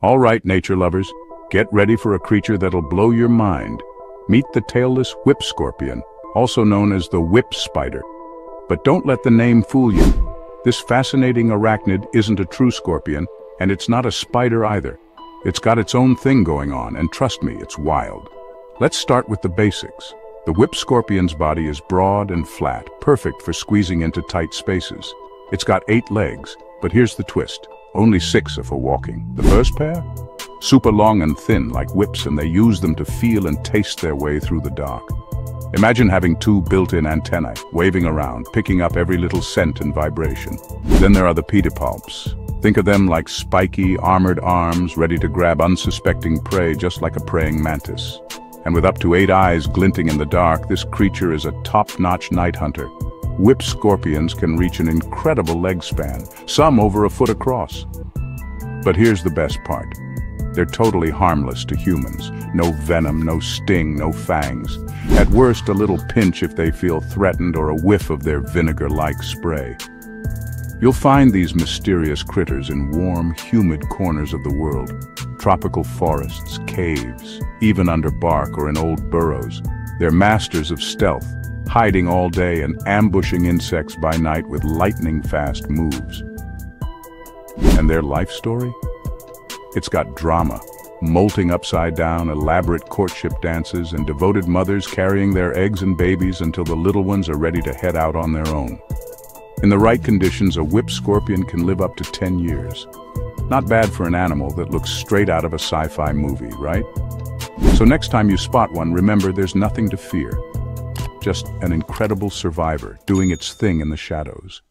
All right, nature lovers, get ready for a creature that'll blow your mind. Meet the tailless whip scorpion, also known as the whip spider. But don't let the name fool you. This fascinating arachnid isn't a true scorpion, and it's not a spider either. It's got its own thing going on, and trust me, it's wild. Let's start with the basics. The whip scorpion's body is broad and flat, perfect for squeezing into tight spaces. It's got eight legs, but here's the twist. Only six are for walking. The first pair? Super long and thin like whips and they use them to feel and taste their way through the dark. Imagine having two built-in antennae, waving around, picking up every little scent and vibration. Then there are the pedipalps. Think of them like spiky, armored arms ready to grab unsuspecting prey just like a praying mantis. And with up to eight eyes glinting in the dark, this creature is a top-notch night hunter. Whip scorpions can reach an incredible leg span, some over a foot across. But here's the best part. They're totally harmless to humans. No venom, no sting, no fangs. At worst, a little pinch if they feel threatened or a whiff of their vinegar-like spray. You'll find these mysterious critters in warm, humid corners of the world. Tropical forests, caves, even under bark or in old burrows. They're masters of stealth, hiding all day and ambushing insects by night with lightning-fast moves. And their life story? It's got drama, molting upside down, elaborate courtship dances, and devoted mothers carrying their eggs and babies until the little ones are ready to head out on their own. In the right conditions, a whip scorpion can live up to 10 years. Not bad for an animal that looks straight out of a sci-fi movie, right? So next time you spot one, remember there's nothing to fear. Just an incredible survivor doing its thing in the shadows.